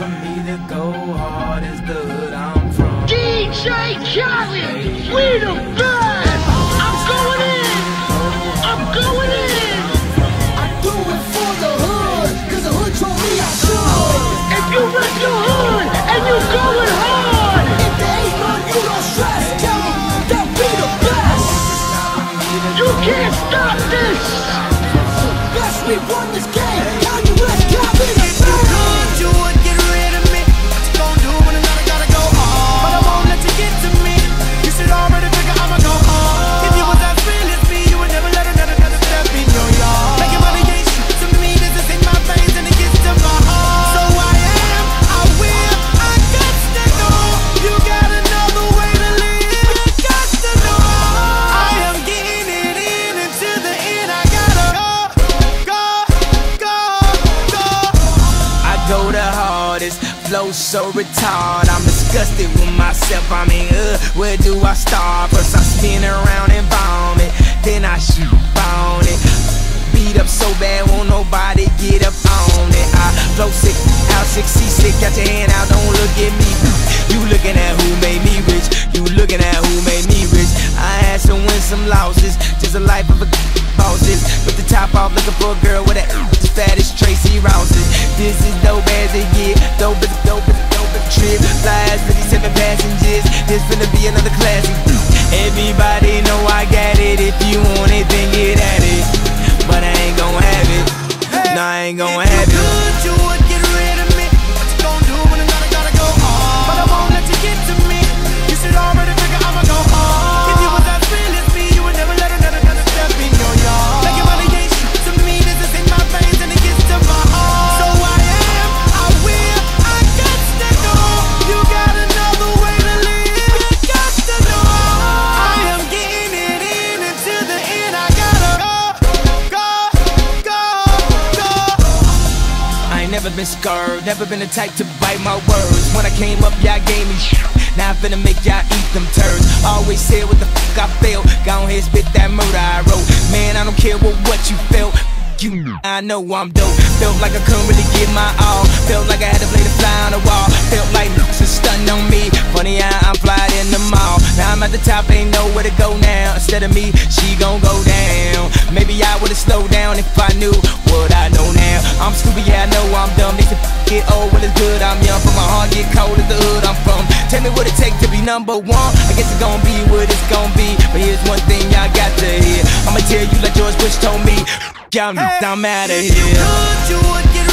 for me to go hard is the hood I'm from. DJ Khaled, we the best. I'm going in. I'm going in. I do it for the hood, cause the hood told me I should. If you rep your hood and you going hard, If there ain't none, you don't stress. Tell them that we the best. you can't stop this. Best we won this game. Flow so retarded. I'm disgusted with myself. I mean, uh, where do I start? First I spin around and vomit, then I shoot on it. Beat up so bad, won't nobody get up on it. I flow sick, out sick, see sick, got your hand out, don't look at me. You looking at who made me rich, you looking at who made me rich. I had some wins, some losses, just a life of a bosses. With the top off, looking for a girl with a as fat as Tracee Ross's. This is dope as it get, dope as dope as dope as trip. Fly as 57 passengers, this finna be another classic. Everybody know I got it. If you want it, then get at it. But I ain't gon' have it. No, I ain't gon' have it. Been never been the type to bite my words. When I came up, y'all gave me shit. Now I'm finna make y'all eat them turds. Always said what the fuck I felt. Go ahead, spit that murder I wrote. Man, I don't care what, what you felt. You, I know I'm dope. Felt like I couldn't really give my all. Felt like I had to play the fly on the wall. Felt like looks is stunting on me. Funny how I'm flying in the mall. Now I'm at the top, ain't nowhere to go now. Instead of me, she gon' go down. Maybe I would've slowed down if I knew what I know now. I'm stupid, yeah, I know I'm dumb. Need to get old when it's good. I'm young, but my heart get cold as the hood I'm from. Tell me what it take to be number one. I guess it's gonna be what it's gonna be. But here's one thing y'all got to hear. I'ma tell you like George Bush told me. Y'all, I'm outta You here.